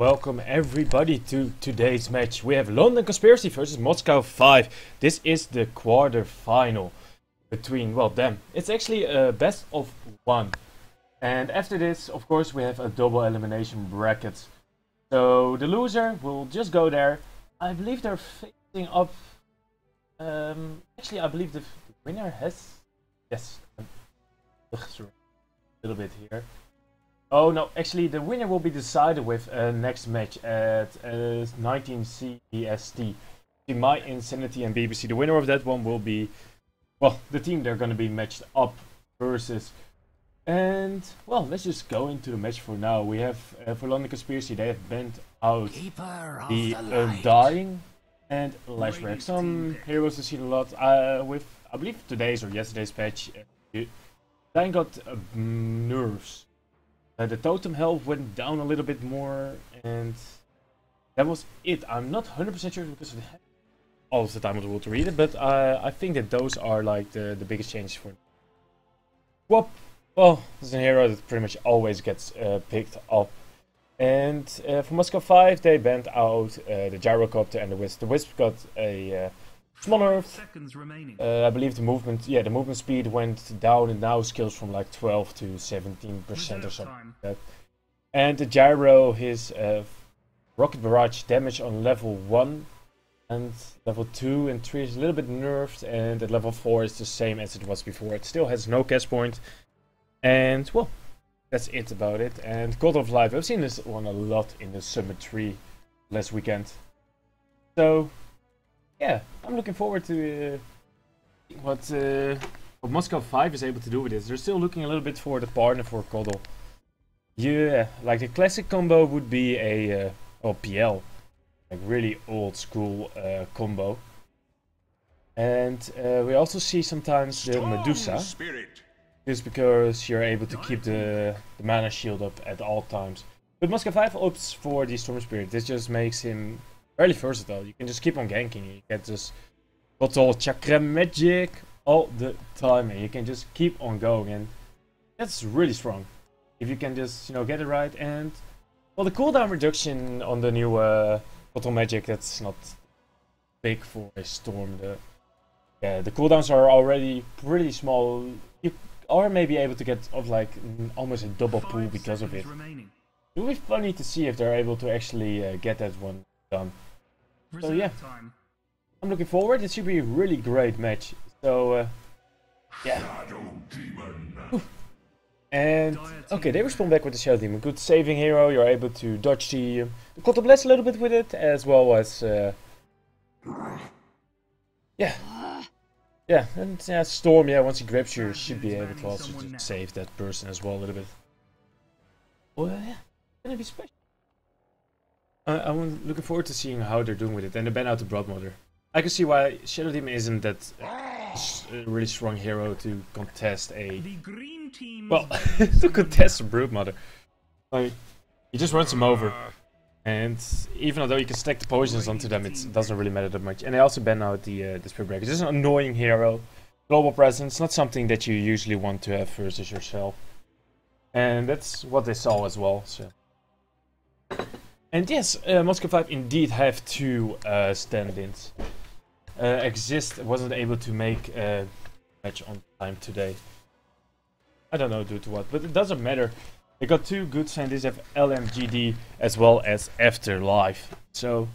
Welcome everybody to today's match. We have London Conspiracy versus Moscow 5. This is the quarter final between, well, them. It's actually a best of one. And after this, of course, we have a double elimination bracket. So the loser will just go there. I believe they're facing up. Um, actually, I believe the, the winner has. Yes. a little bit here. Oh no, actually the winner will be decided with uh, next match at uh, 19 CEST. My Insanity and BBC. The winner of that one will be, well, the team they're going to be matched up versus. And, well, let's just go into the match for now. We have, uh, for London Conspiracy, they have banned out the, the Undying and Lashback. Some heroes we've seen a lot. Uh, with, I believe today's or yesterday's patch, uh, Dying got uh, nerves uh, the totem health went down a little bit more, and that was it. I'm not 100% sure because of all of the time of the able to read it, but uh, I think that those are like the, the biggest changes for Whoop! Well, is a hero that pretty much always gets uh, picked up. And uh, for Moscow 5, they banned out the Gyrocopter and the Wisp. The Wisp got a smaller. Seconds remaining. Uh, I believe the movement, yeah, the movement speed went down and now scales from like 12 to 17 percent or something like that. And the gyro, his uh, rocket barrage damage on level one and level two and three is a little bit nerfed, and at level four is the same as it was before. It still has no cast point, and well, that's it about it. And God of Life, I've seen this one a lot in the Summit 3 last weekend. So yeah, I'm looking forward to uh, what uh, what Moscow 5 is able to do with this. They're still looking a little bit for the partner for KotL. Yeah, like the classic combo would be a uh, oh, PL, like really old school uh, combo. And uh, we also see sometimes the Medusa. Spirit. Just because you're able to keep the, the mana shield up at all times. But Moscow 5 opts for the Storm Spirit. This just makes him fairly versatile. You can just keep on ganking. You get this bottle chakra magic all the time, and you can just keep on going. And that's really strong. If you can just, you know, get it right. And, well, the cooldown reduction on the new uh, bottle magic, that's not big for a storm. The, yeah, the cooldowns are already pretty small. You are maybe able to get of like almost a double pool because of it. Remaining. It would be funny to see if they're able to actually uh, get that one done. So yeah, time. I'm looking forward. It should be a really great match. So uh, yeah. And okay, they respond back with the Shadow Demon. Good saving hero. You're able to dodge the, uh, the Cult Bless a little bit with it, as well as uh, yeah, yeah. And yeah, Storm. Yeah, once he grabs you, should be able to also save that person as well a little bit. Oh yeah, gonna be special. I, am looking forward to seeing how they're doing with it. And they ban out the Broodmother. I can see why Shadow Demon isn't that uh, really strong hero to contest a... Green team. Well, to contest a Broodmother. Like, he just runs them over. And even though you can stack the poisons onto them, it doesn't really matter that much. And they also ban out the, uh, the Spirit Breaker. It's an annoying hero. Global presence, not something that you usually want to have versus yourself. And that's what they saw as well, so... And yes, uh, Moscow 5 indeed have two uh, stand-ins. Uh, Exist wasn't able to make a match on time today. I don't know due to what, but it doesn't matter. They got two good stand-ins, have LMGD as well as Afterlife. So,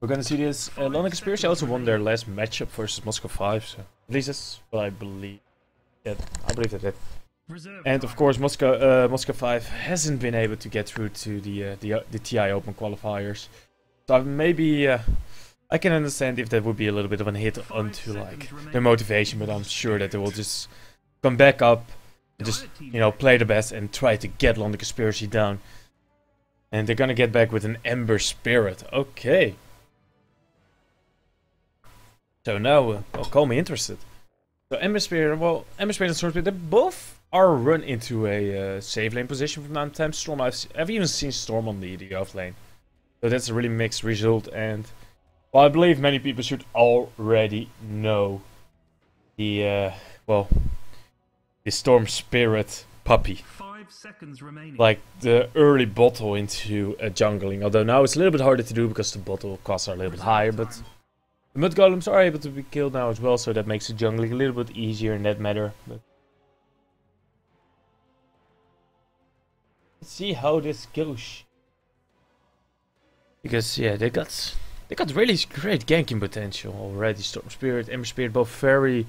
we're gonna see this. Uh, London Conspiracy also won their last matchup versus Moscow 5, so at least that's what I believe. Yeah, I believe that. And of course, Moscow uh, Moscow 5 hasn't been able to get through to the uh, the, uh, the TI Open qualifiers. So maybe uh, I can understand if that would be a little bit of a hit onto like their motivation, but I'm sure that they will just come back up and just you know play the best and try to get London Conspiracy down. And they're gonna get back with an Ember Spirit. Okay. So now, uh, well, call me interested. So Ember Spirit, well, Ember Spirit and Storm Spirit, they're both are run into a uh, save lane position from time to time. Storm, I've, I've even seen Storm on the, the off lane. So that's a really mixed result. And well, I believe many people should already know the, uh, well, the Storm Spirit puppy. seconds remaining. like the early bottle into uh, jungling. Although now it's a little bit harder to do because the bottle costs are a little bit higher. But the mud golems are able to be killed now as well, so that makes the jungling a little bit easier in that matter. But see how this goes. Because yeah, they got they got really great ganking potential already. Storm Spirit, Ember Spirit, both very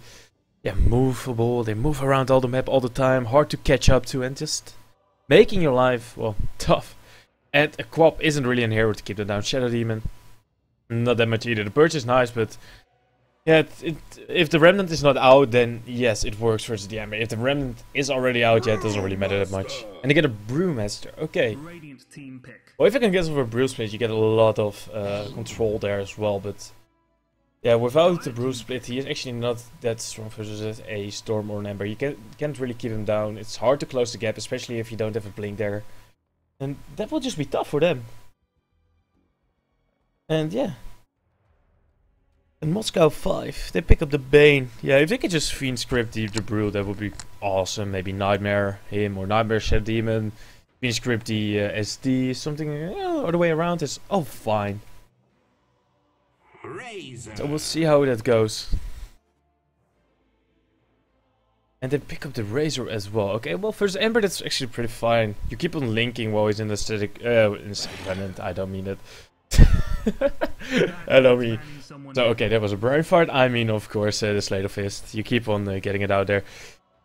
yeah movable. They move around all the map all the time, hard to catch up to, and just making your life well tough. And a Quap isn't really an hero to keep them down. Shadow Demon, not that much either. The Purge is nice, but yeah, it, it, if the Remnant is not out, then yes, it works versus the Ember. If the Remnant is already out, yeah, it doesn't really matter that much. And you get a Brewmaster. Okay. Radiant team pick. Well, if you can get over Brew Split, you get a lot of uh, control there as well, but... Yeah, without the Brew Split, he is actually not that strong versus a Storm or an Ember. You can, can't really keep him down. It's hard to close the gap, especially if you don't have a Blink there. And that will just be tough for them. And yeah. In Moscow 5, they pick up the Bane. Yeah, if they could just Fiend's Grip the, the Brew, that would be awesome. Maybe Nightmare him or Nightmare Shadow Demon. Fiend's Grip the uh, SD, something uh, other way around is oh fine. Razor. So we'll see how that goes. And then pick up the Razor as well. Okay, well first Ember that's actually pretty fine. You keep on linking while he's in the static uh in the static. I don't mean it. I Banning someone so okay, that was a brain fart. I mean, of course, uh, the Sleight of Fist. You keep on uh, getting it out there.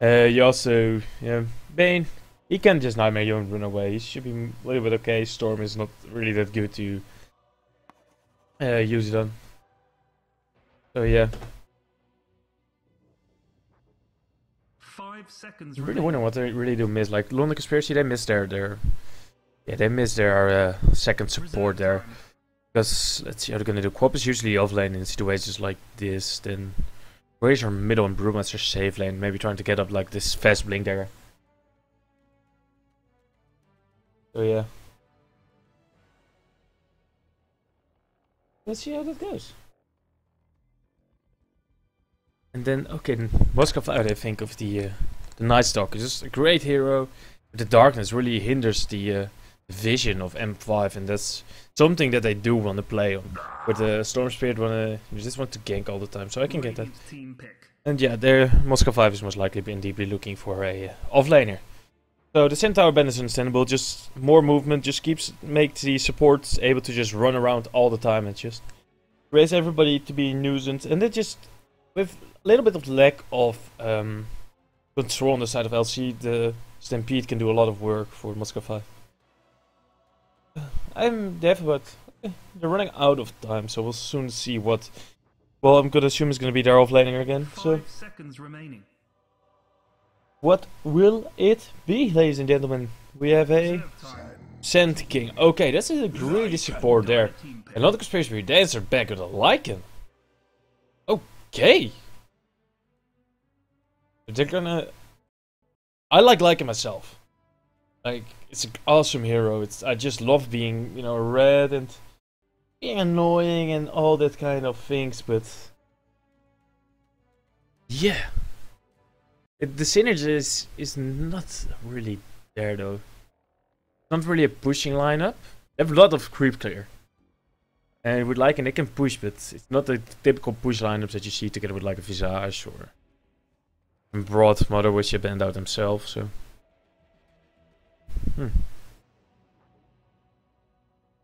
Uh, you also, yeah, Bane. He can just nightmare you and run away. He should be a little bit okay. Storm is not really that good to uh, use it on. So yeah, Five seconds I'm really wondering what they really do miss. Like London Conspiracy, they missed their their yeah they missed their uh, second support there. Because let's see how they're gonna do. Quap is usually offlane in situations like this. Then Razor middle and Brewmaster safe lane. Maybe trying to get up like this fast blink there. So yeah. Let's see how that goes. And then okay, Moscow Five, I think of the uh, the Night Stalker. Just a great hero. But the darkness really hinders the uh, vision of M5, and that's something that they do want to play on. With the Storm Spirit, wanna you just want to gank all the time, so I can get that. And yeah, there Moscow 5 is most likely been deeply looking for a uh, offlaner. So the Centaur band is understandable, just more movement, just keeps makes the supports able to just run around all the time and just raise everybody to be nuisance and it just with a little bit of lack of um, control on the side of LC, the Stampede can do a lot of work for Moscow 5. I'm deaf, but eh, they're running out of time, so we'll soon see what. Well, I'm gonna assume it's gonna be their offlaner again. So, seconds remaining. what will it be, ladies and gentlemen? We have a. Sand King. Okay, that's a greedy support there. Another conspiracy dancer back with a Lycan. Okay. They're gonna. I like Lycan myself. Like it's an awesome hero. It's I just love being you know red and being annoying and all that kind of things, but yeah, it, the synergy is is not really there though. Not really a pushing lineup. They have a lot of creep clear. And with and they can push, but it's not the typical push lineups that you see together with like a Visage or and Broodmother, which you banned out himself. So, hmm.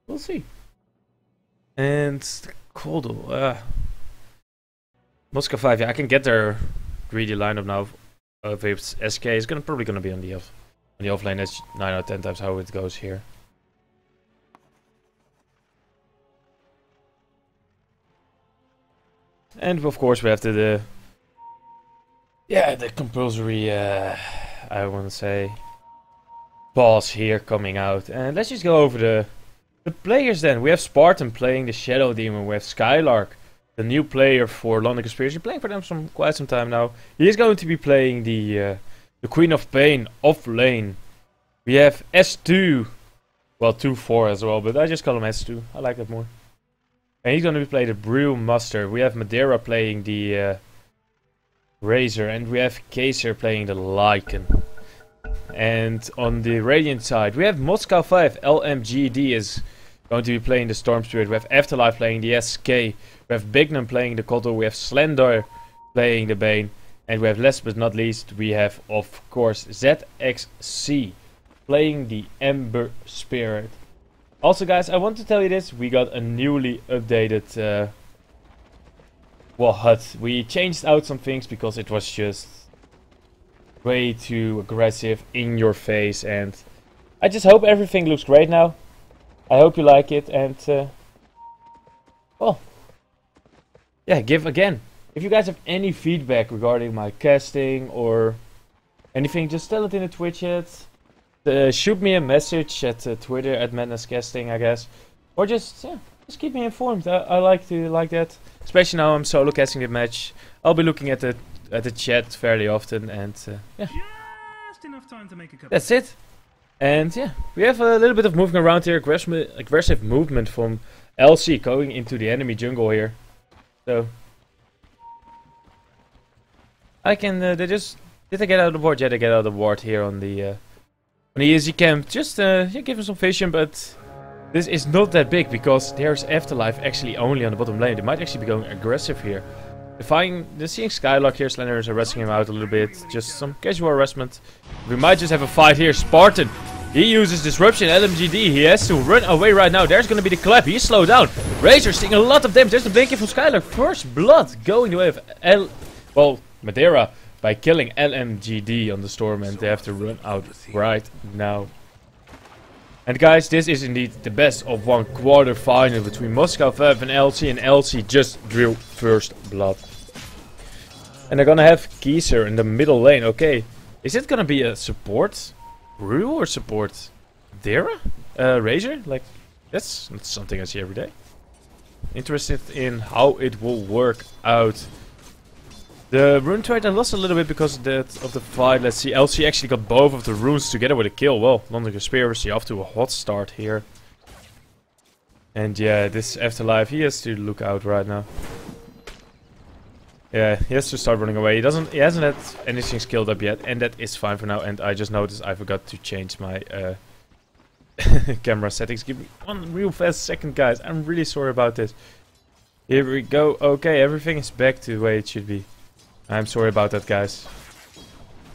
we'll see. And Koldal, uh, Moscow Five. Yeah, I can get their greedy lineup now. Uh, if it's SK, it's gonna probably gonna be on the off on the offlane. That's nine out of ten times how it goes here. And of course we have the, the yeah the compulsory uh, I want to say boss here coming out. And let's just go over the the players then. We have Spartan playing the Shadow Demon. We have Skylark, the new player for London Conspiracy, playing for them some quite some time now. He is going to be playing the uh, the Queen of Pain off lane. We have S2, well 2-4 as well, but I just call him S2. I like that more. And he's going to be playing the Brew Master. We have Madeira playing the uh, Razor, and we have Kaser playing the Lycan. And on the Radiant side, we have Moscow 5. LMGD is going to be playing the Storm Spirit. We have Afterlife playing the SK. We have Bignum playing the Kotal. We have Slender playing the Bane. And we have last but not least, we have of course ZXC playing the Ember Spirit. Also guys, I want to tell you this, we got a newly updated uh, well HUD. We changed out some things because it was just way too aggressive in your face and I just hope everything looks great now. I hope you like it and uh, well yeah give again. If you guys have any feedback regarding my casting or anything just tell it in the twitch chat. Uh, shoot me a message at uh, twitter at madness casting i guess. Or just yeah just keep me informed. I, I like to like that. Especially now i'm solo casting the match. I'll be looking at the at the chat fairly often and uh, yeah Just enough time to make a cup. that's it. And yeah, we have a little bit of moving around here. Aggressive, aggressive movement from LC going into the enemy jungle here. So I can. Uh, they just did they get out of the ward? Yeah, they get out of the ward here on the uh, on the easy camp. Just uh, yeah, give him some vision, but this is not that big because there's afterlife actually only on the bottom lane. They might actually be going aggressive here. Defying, they're seeing Skylark here. Slender is arresting him out a little bit. Just some casual harassment. We might just have a fight here. Spartan. He uses disruption. LMGD. He has to run away right now. There's going to be the clap. He's slowed down. Razor seeing a lot of damage. There's the blinking from Skylar. First blood going the way of L. Well, Madeira by killing LMGD on the storm, and they have to run out right now. And guys, this is indeed the best of one quarter final between Moscow 5 and LC, and LC just drew first blood. And they're gonna have Kieser in the middle lane. Okay, is it gonna be a support Rue or support Dara? Uh, Razor? Like, that's not something I see every day. Interested in how it will work out. The rune trade I lost a little bit because of, that, of the fight. Let's see, LC actually got both of the runes together with a kill. Well, London Conspiracy off to a hot start here. And yeah, this Afterlife, he has to look out right now. Yeah, he has to start running away. He doesn't. He hasn't had anything skilled up yet, and that is fine for now. And I just noticed I forgot to change my uh, camera settings. Give me one real fast second, guys. I'm really sorry about this. Here we go. Okay, everything is back to the way it should be. I'm sorry about that, guys.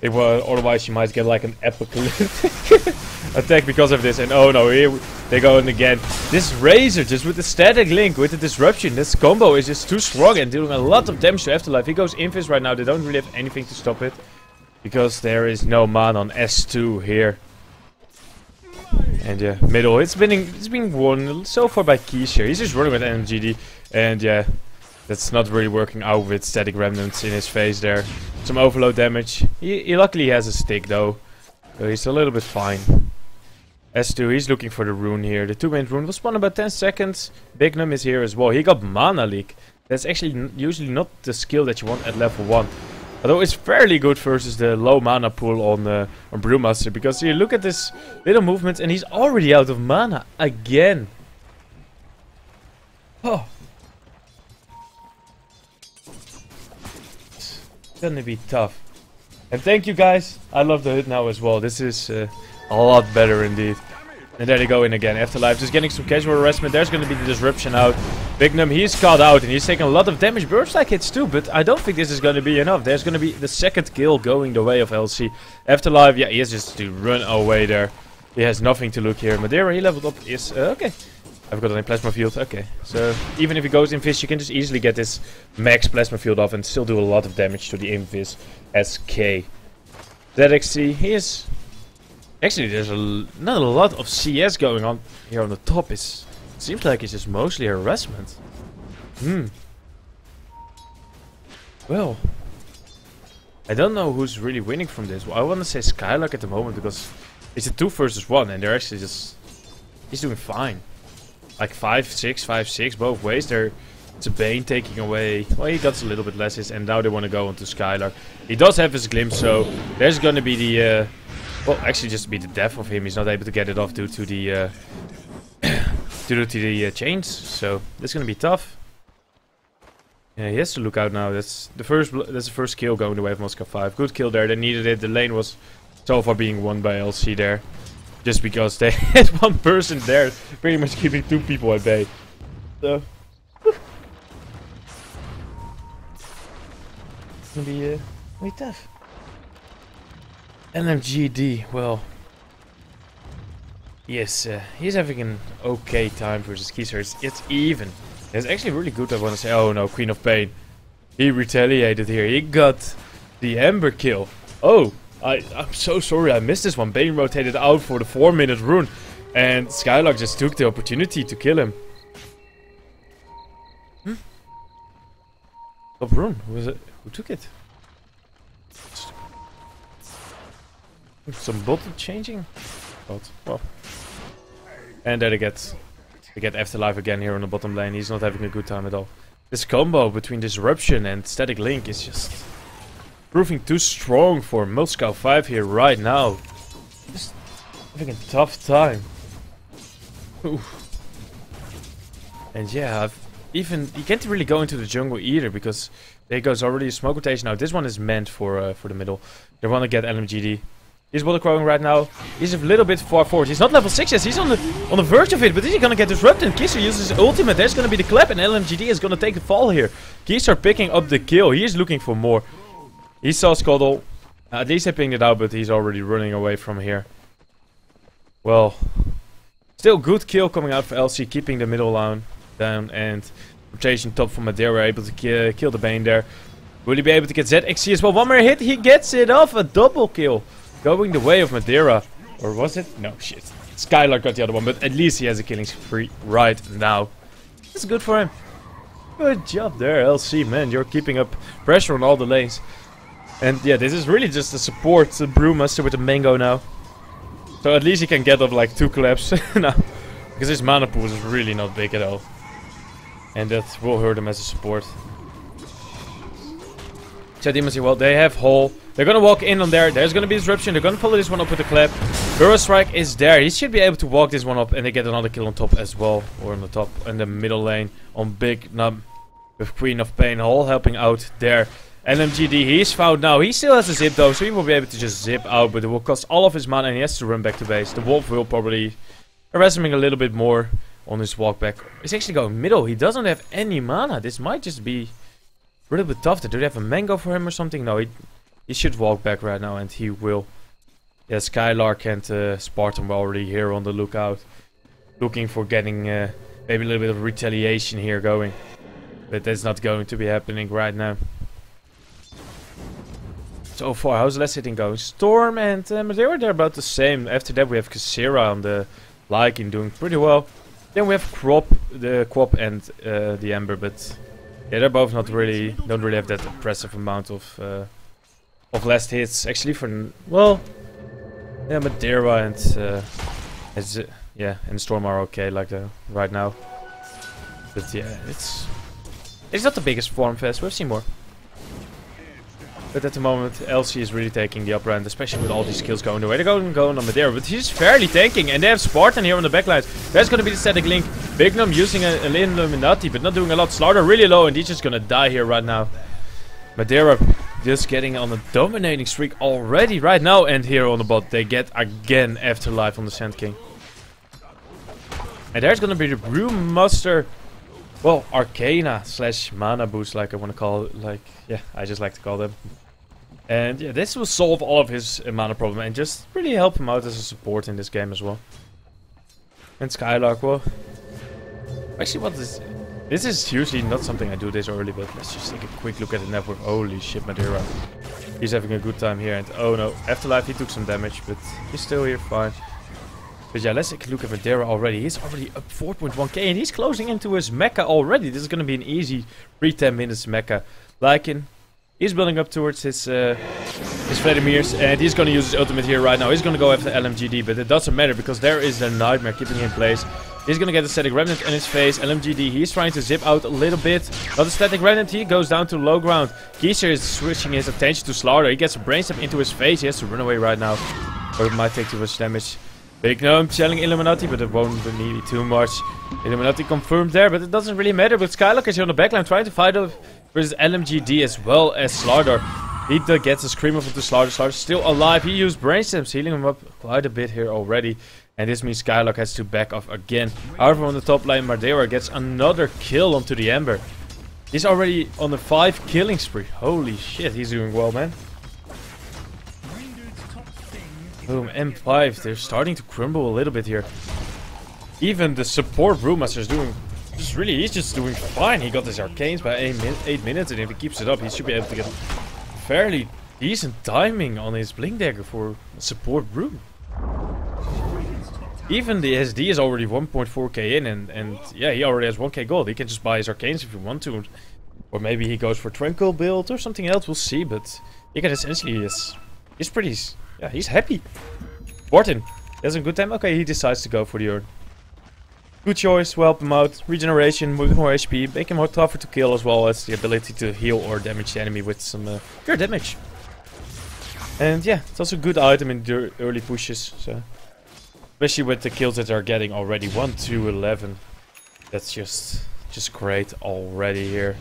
It was otherwise you might get like an apocalyptic attack because of this. And oh no, here they go in again. This Razor just with the static link with the disruption. This combo is just too strong and doing a lot of damage to Afterlife. He goes Invis right now. They don't really have anything to stop it because there is no man on S2 here. And yeah, middle. It's been it's been won so far by Keisha. He's just running with MGD, and yeah, that's not really working out with static remnants in his face there. Some overload damage. He, he luckily has a stick though, so he's a little bit fine. S2, he's looking for the rune here. The two-minute rune will spawn about 10 seconds. Bignum is here as well. He got Mana Leak. That's actually usually not the skill that you want at level 1. Although it's fairly good versus the low mana pool on, uh, on Brewmaster. Because you look at this little movement and he's already out of mana again. Oh. Gonna be tough. And thank you guys. I love the hood now as well. This is uh, a lot better indeed. And there they go in again. Afterlife just getting some casual harassment. There's going to be the disruption out. Bignum, he's caught out and he's taking a lot of damage. Burst like hits too, but I don't think this is going to be enough. There's going to be the second kill going the way of LC. Afterlife, yeah, he has just to run away there. He has nothing to look here. Madeira, he leveled up. Is uh, okay. I've got in plasma field. Okay, so even if he goes invis, you can just easily get this max plasma field off and still do a lot of damage to the invis SK. ZXC, he is Actually, there's not a lot of CS going on here on the top. It's, it seems like it's just mostly harassment. Hmm. Well, I don't know who's really winning from this. Well, I want to say Skylark at the moment because it's a two versus one, and they're actually just he's doing fine. Like five six, five six, both ways. They're it's a Bane taking away. Well, he got a little bit less, and now they want to go onto Skylark. He does have his glimpse, so there's gonna be the. Uh, well, actually, just be the death of him. He's not able to get it off due to the uh, due to the uh, chains. So this is gonna be tough. Yeah, he has to look out now. That's the first. That's the first kill going the way of Moscow Five. Good kill there. They needed it. The lane was so far being won by LC there. Just because they had one person there, pretty much keeping two people at bay. So, it's gonna be, uh, really tough. LMGD, well, yes, uh, he's having an okay time versus Kieser. It's, it's even. It's actually really good. I want to say, oh no, Queen of Pain. He retaliated here. He got the Ember kill. Oh, I, I'm so sorry I missed this one. Bane rotated out for the 4 minute rune. And Skylark just took the opportunity to kill him. Hmm? Top rune. Who was it? Who took it? Some bottle changing? But, well. And there they get, they get Afterlife again here on the bottom lane. He's not having a good time at all. This combo between Disruption and Static Link is just proving too strong for Moscow 5 here right now. Just having a tough time. Oof. And yeah, I've even you can't really go into the jungle either because there goes already a smoke rotation. Now this one is meant for uh, for the middle. They want to get LMGD. He's water crowing right now. He's a little bit far forward. He's not level 6 yet. He's on the on the verge of it. But is he gonna get disrupted? Kisser uses his ultimate. There's gonna be the clap and LMGD is gonna take the fall here. Kisser picking up the kill. He is looking for more. He saw Scuttle. Uh, at least I pinged it out, but he's already running away from here. Well, still good kill coming out for LC, keeping the middle line down and rotation top for Madeira, able to ki kill the Bane there. Will he be able to get ZXC as well? One more hit, he gets it off, a double kill. Going the way of Madeira. Or was it? No, shit. Skylark got the other one, but at least he has a killing spree right now. That's good for him. Good job there, LC, man. You're keeping up pressure on all the lanes. And yeah, this is really just a support the Brewmaster with the Mango now. So at least he can get off like two claps now. Because his mana pool is really not big at all. And that will hurt him as a support. So Demons here, well, they have Hole. They're gonna walk in on there. There's gonna be disruption. They're gonna follow this one up with a clap. Burrow Strike is there. He should be able to walk this one up and they get another kill on top as well. Or on the top, in the middle lane. On Bignum with Queen of Pain. Hole helping out there. LMGD, he's found now. He still has a zip though, so he will be able to just zip out, but it will cost all of his mana and he has to run back to base. The Wolf will probably harass him a little bit more on his walk back. He's actually going middle. He doesn't have any mana. This might just be a little bit tough. Do they have a mango for him or something? No, he, he should walk back right now and he will. Yeah, Skylark and uh, Spartan were already here on the lookout. Looking for getting uh, maybe a little bit of retaliation here going. But that's not going to be happening right now. So far, how's last hitting going? Storm and uh, Madeira, they're about the same. After that, we have Kasira on the Lycan doing pretty well. Then we have Crop, the Quap and uh, the Ember, but yeah, they're both not really, don't really have that impressive amount of uh, of last hits. Actually, for well, yeah, Madeira and uh, as, yeah, and Storm are okay like uh, right now. But yeah, it's it's not the biggest form fest. We've seen more. But at the moment, LC is really taking the upper end, especially with all these skills going the way they're going, going on Madeira. But he's fairly tanking, and they have Spartan here on the backline. That's going to be the static link. Bignum using a, a Illuminati, but not doing a lot. Slaughter really low, and he's just going to die here right now. Madeira just getting on a dominating streak already right now. And here on the bot, they get again Afterlife on the Sand King. And there's going to be the Brewmaster well, Arcana slash Mana Boost, like I want to call it. Like, yeah, I just like to call them. And yeah, this will solve all of his uh, mana problem and just really help him out as a support in this game as well. And Skylark, well... Actually, what is... This? This is usually not something I do this early, but let's just take a quick look at the network. Holy shit, Madeira. He's having a good time here. And oh no, Afterlife, he took some damage, but he's still here fine. But yeah, let's take a look at Madeira already. He's already up 4.1k and he's closing into his mecha already. This is going to be an easy 3-10 minutes mecha. Lycan, he's building up towards his uh, his Vladimirs and he's going to use his ultimate here right now. He's going to go after LMGD, but it doesn't matter because there is a Nightmare keeping him in place. He's going to get a Static Remnant in his face. LMGD, he's trying to zip out a little bit. But the Static Remnant, he goes down to low ground. Kieser is switching his attention to Slaughter. He gets a Brain Sap into his face. He has to run away right now. Or it might take too much damage. Big no, I'm selling Illuminati, but it won't need too much. Illuminati confirmed there, but it doesn't really matter. But Skylark is here on the backline trying to fight off versus LMGD as well as Slardar. He d- gets a scream of the Slaughter. Slaughter still alive. He used brain stems, healing him up quite a bit here already. And this means Skylark has to back off again. However, on the top lane, Madeira gets another kill onto the Ember. He's already on a 5 killing spree. Holy shit, he's doing well, man. Boom, M5. They're starting to crumble a little bit here. Even the support Brewmaster is doing... Just really, he's just doing fine. He got his arcanes by 8, min 8 minutes, and if he keeps it up, he should be able to get fairly decent timing on his Blink Dagger for support Brew. Even the SD is already 1.4k in, and, and yeah, he already has 1k gold. He can just buy his arcanes if he want to. Or maybe he goes for Tranquil build or something else, we'll see. But he can essentially, is, he's pretty, yeah, he's happy. Borton, has a good time? Okay, he decides to go for the Urn. Good choice, him out. Regeneration, more HP, make him more tougher to kill as well as the ability to heal or damage the enemy with some uh, pure damage. And yeah, it's also a good item in the early pushes, so... Especially with the kills that they're getting already. 1 to 11. That's just just great already here.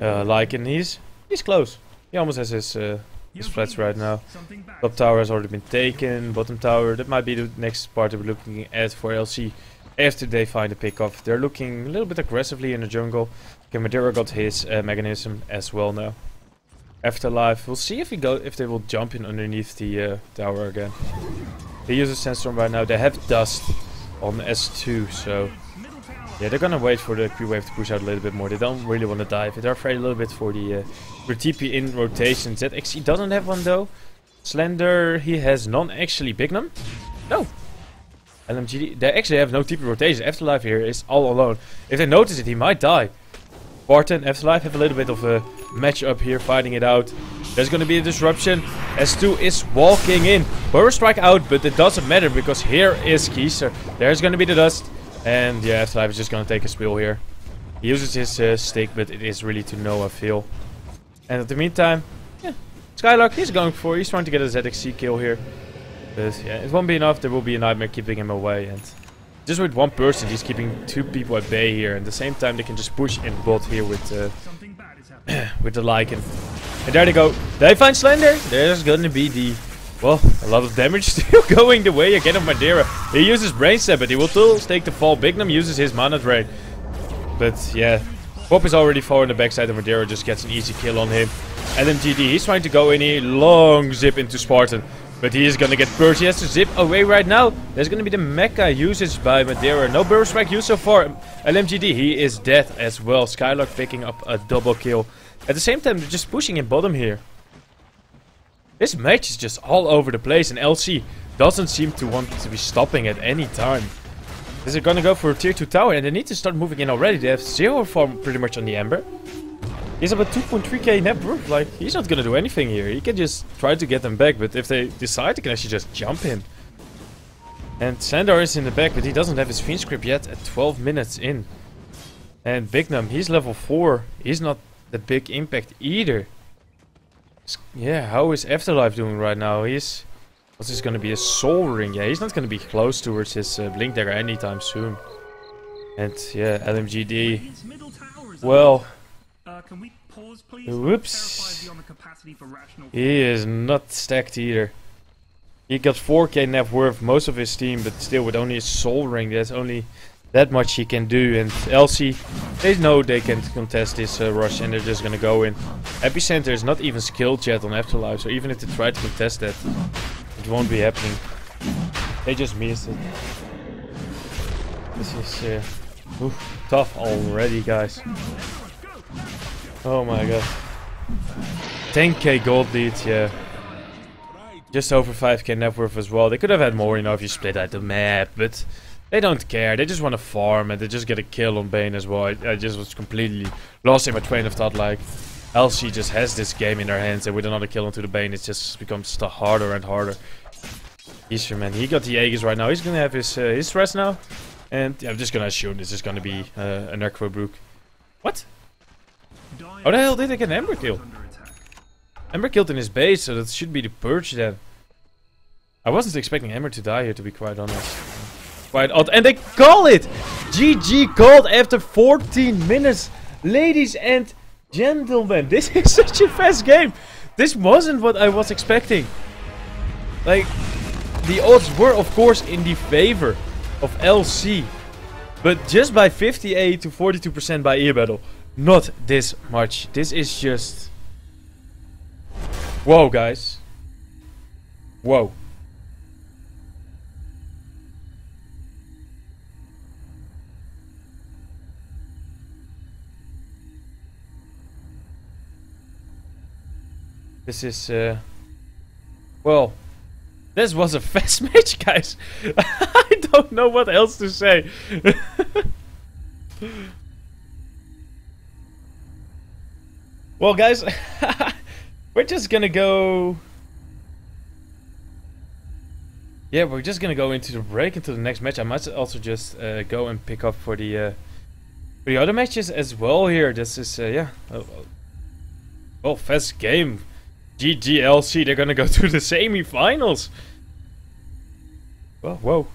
Uh, Lycan, he's, he's close. He almost has his, uh, Your flats right now. Top tower has already been taken. Bottom tower, that might be the next part that we're looking at for LC. After they find a pickoff. They're looking a little bit aggressively in the jungle. Okay, got his uh, mechanism as well now. Afterlife, we'll see if we go if they will jump in underneath the uh, tower again. They use a sandstorm right now. They have dust on S2, so yeah, they're gonna wait for the Q wave to push out a little bit more. They don't really want to dive. They're afraid a little bit for the uh, for TP in rotation. ZXC doesn't have one though. Slender, he has none actually. Bignum? No. LMGD, they actually have no TP rotation. Afterlife here is all alone. If they notice it, he might die. Barton, Afterlife have a little bit of a match up here, fighting it out. There's gonna be a disruption. S2 is walking in. Burrow strike out, but it doesn't matter because here is Keiser. There's gonna be the dust. And yeah, Afterlife is just gonna take a spill here. He uses his uh, stick, but it is really to no avail. And in the meantime, yeah, Skylark, he's going for, he's trying to get a ZXC kill here. But yeah, it won't be enough. There will be a nightmare keeping him away. And just with one person, he's keeping two people at bay here. And at the same time, they can just push in bot here with uh, with the Lycan. And there they go. They find Slender. There's gonna be the... Well, a lot of damage still going the way again of Madeira. He uses Brain Sap, but he will still take the fall. Bignum uses his Mana Drain. But yeah, Pop is already far on the backside and Madeira just gets an easy kill on him. LMGD, he's trying to go in. Long zip into Spartan. But he is gonna get burst. He has to zip away right now. There's gonna be the mecha usage by Madeira. No burst strike used so far. LMGD, he is dead as well. Skylark picking up a double kill. At the same time, they're just pushing in bottom here. This match is just all over the place, and LC doesn't seem to want to be stopping at any time. Is it gonna go for a tier 2 tower? And they need to start moving in already. They have zero farm pretty much on the Ember. He's about 2.3k net worth. Like, he's not gonna do anything here. He can just try to get them back, but if they decide, he can actually just jump in. And Sandar is in the back, but he doesn't have his Fiend's Grip yet at 12 minutes in. And Bignum, he's level 4. He's not the big impact either. Yeah, how is Afterlife doing right now? He's... What's this gonna be? A Soul Ring? Yeah, he's not gonna be close towards his uh, Blink Dagger anytime soon. And yeah, LMGD. Is Well, Uh, we pause? Whoops. He is not stacked either. He got 4k net worth, most of his team, but still with only a Soul Ring, there's only that much he can do. And LC, they know they can contest this uh, rush and they're just gonna go in. Epicenter is not even skilled yet on Afterlife, so even if they try to contest that, it won't be happening. They just missed it. This is uh, oof, tough already, guys. Oh my god. 10k gold lead, yeah. Just over 5k net worth as well. They could have had more, you know, if you split out the map, but they don't care. They just want to farm and they just get a kill on Bane as well. I, I just was completely lost in my train of thought. Like, LC just has this game in her hands, and with another kill onto the Bane, it just becomes harder and harder. Easter man, he got the Aegis right now. He's gonna have his uh, his rest now, and yeah, I'm just gonna assume this is gonna be uh, an Necrobrook. What? How the hell did they get an Ember kill? Ember killed in his base, so that should be the purge then. I wasn't expecting Ember to die here, to be quite honest. Quite odd. And they call it! GG called after 14 minutes. Ladies and gentlemen, this is such a fast game. This wasn't what I was expecting. Like, the odds were, of course, in the favor of LC. But just by 58 to 42% by eBettle. Not this much. This is just... Whoa, guys. Whoa. This is, uh... Well, this was a fast match, guys. I don't know what else to say. well, guys, we're just gonna go... Yeah, we're just gonna go into the break into the next match. I might also just uh, go and pick up for the uh, for the other matches as well here. This is, uh, yeah, well, fast game. GGLC, they're gonna go to the semi-finals. Well, whoa.